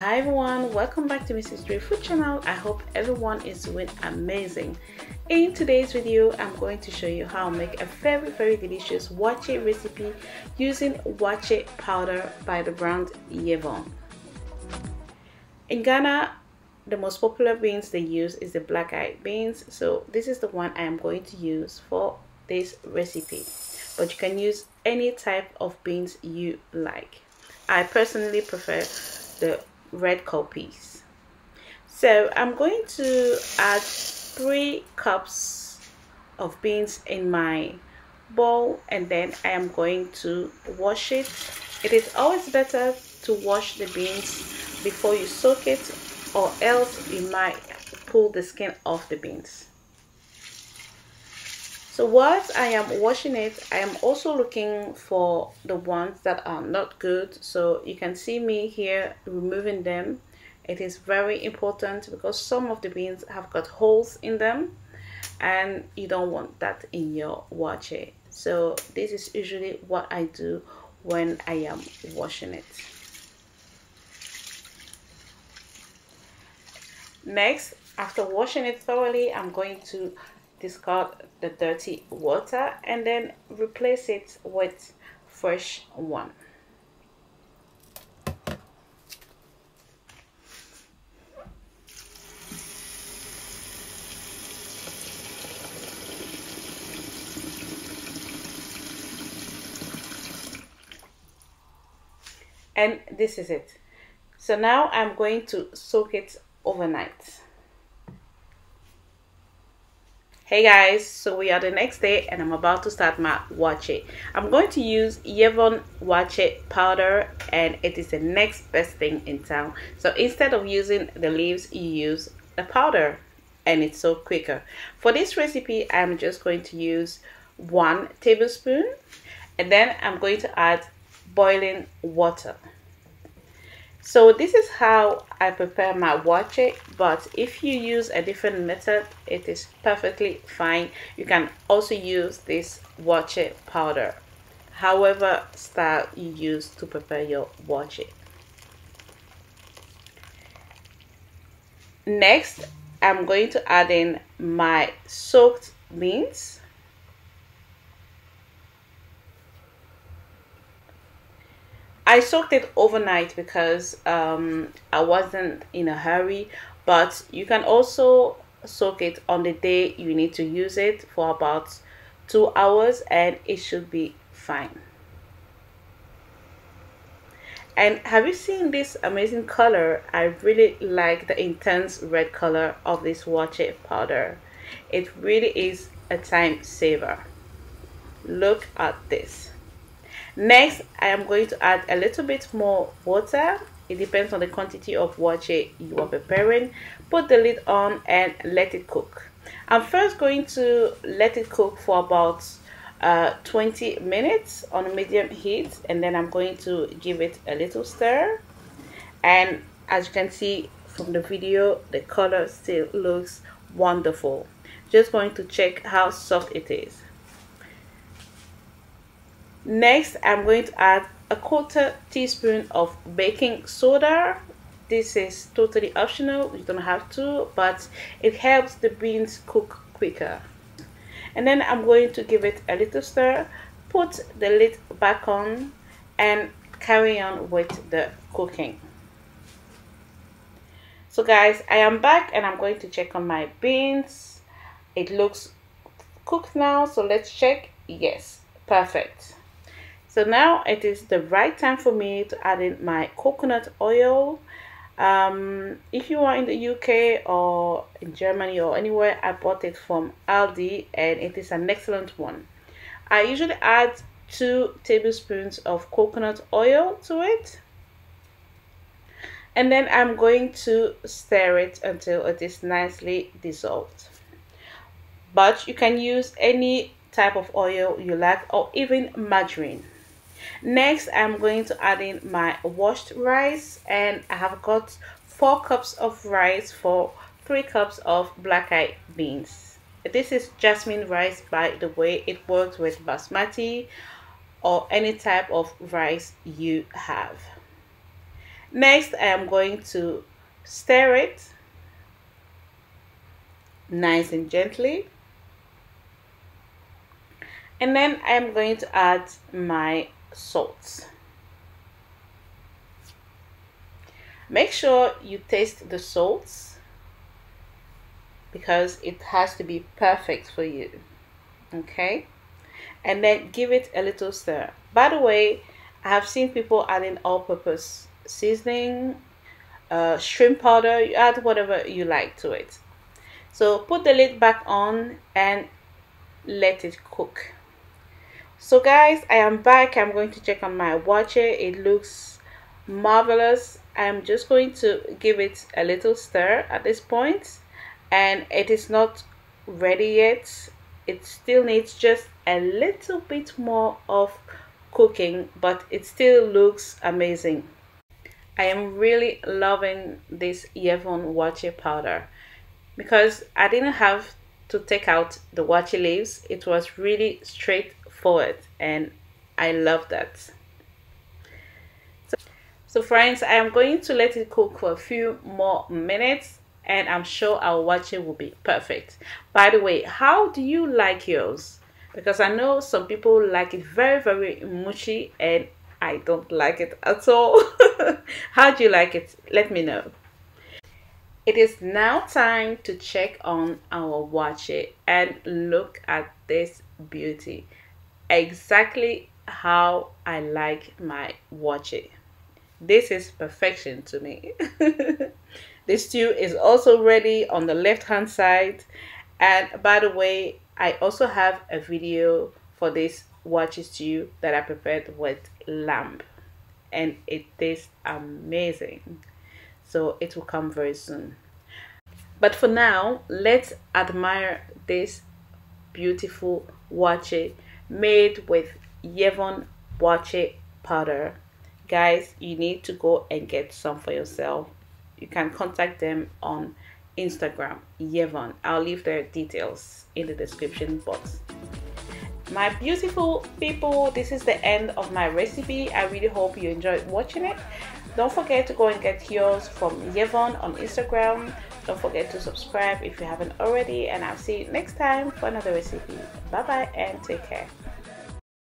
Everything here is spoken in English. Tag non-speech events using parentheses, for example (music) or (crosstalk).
Hi everyone, welcome back to Mrs. Drewry Food Channel. I hope everyone is doing amazing. In today's video, I'm going to show you how to make a very very delicious waakye recipe using waakye powder by the brand Yevon. In Ghana, the most popular beans they use is the black eyed beans. So this is the one I am going to use for this recipe. But you can use any type of beans you like. I personally prefer the red cowpeas. So I'm going to add three cups of beans in my bowl and then I am going to wash it. It is always better to wash the beans before you soak it or else you might pull the skin off the beans. So whilst I am washing it, I am also looking for the ones that are not good. So you can see me here removing them. It is very important because some of the beans have got holes in them and you don't want that in your waakye. So this is usually what I do when I am washing it. Next, after washing it thoroughly, I'm going to discard the dirty water and then replace it with fresh one. and this is it so now I'm going to soak it overnight Hey guys, so we are the next day and I'm about to start my waakye. I'm going to use Yevon waakye powder and it is the next best thing in town. So instead of using the leaves, you use the powder and it's so quicker. For this recipe, I'm just going to use one tablespoon and then I'm going to add boiling water. So this is how I prepare my waakye, but if you use a different method, it is perfectly fine. You can also use this waakye powder, however style you use to prepare your waakye. Next, I'm going to add in my soaked beans I soaked it overnight because um, I wasn't in a hurry, but you can also soak it on the day you need to use it for about two hours and it should be fine. And have you seen this amazing color? I really like the intense red color of this waakye powder. It really is a time saver. Look at this. Next, I am going to add a little bit more water. It depends on the quantity of waakye you are preparing. Put the lid on and let it cook. I'm first going to let it cook for about uh, 20 minutes on a medium heat and then I'm going to give it a little stir and as you can see from the video the color still looks wonderful just going to check how soft it is Next, I'm going to add a quarter teaspoon of baking soda. This is totally optional, you don't have to, but it helps the beans cook quicker. And then I'm going to give it a little stir, put the lid back on, and carry on with the cooking. So guys, I am back and I'm going to check on my beans. It looks cooked now, so let's check. Yes, perfect. So now it is the right time for me to add in my coconut oil. Um, if you are in the UK or in Germany or anywhere, I bought it from Aldi and it is an excellent one. I usually add two tablespoons of coconut oil to it and then I'm going to stir it until it is nicely dissolved. But you can use any type of oil you like or even margarine next i'm going to add in my washed rice and i have got four cups of rice for three cups of black eyed beans. This is jasmine rice by the way. It works with basmati or any type of rice you have. Next I am going to stir it nice and gently. And then I'm going to add my salt make sure you taste the salts because it has to be perfect for you okay? And then give it a little stir. By the way I have seen people adding all-purpose seasoning uh, shrimp powder you add whatever you like to it. So put the lid back on and let it cook so guys I am back. I'm going to check on my waakye it looks marvelous. I'm just going to give it a little stir at this point. And it is not ready yet. It still needs just a little bit more of cooking but it still looks amazing. I am really loving this yevon Waakye powder. Because I didn't have to take out the waakye leaves. It was really straightforward and I love that. So, so friends I am going to let it cook for a few more minutes and I'm sure our waakye will be perfect. By the way how do you like yours? Because I know some people like it very very mushy and I don't like it at all. (laughs) How do you like it? Let me know. It is now time to check on our waakye and look at this beauty. Exactly how I like my waakye. This is perfection to me. (laughs) the stew is also ready on the left hand side. And by the way, I also have a video for this waakye stew that I prepared with lamb. And it tastes amazing so it will come very soon but for now let's admire this beautiful waakye made with Yevon waakye powder. Guys you need to go and get some for yourself. You can contact them on Instagram Yevon. I'll leave their details in the description box. My beautiful people this is the end of my recipe. I really hope you enjoyed watching it don't forget to go and get yours from Yevon on Instagram. Don't forget to subscribe if you haven't already. And I'll see you next time for another recipe. Bye bye and take care.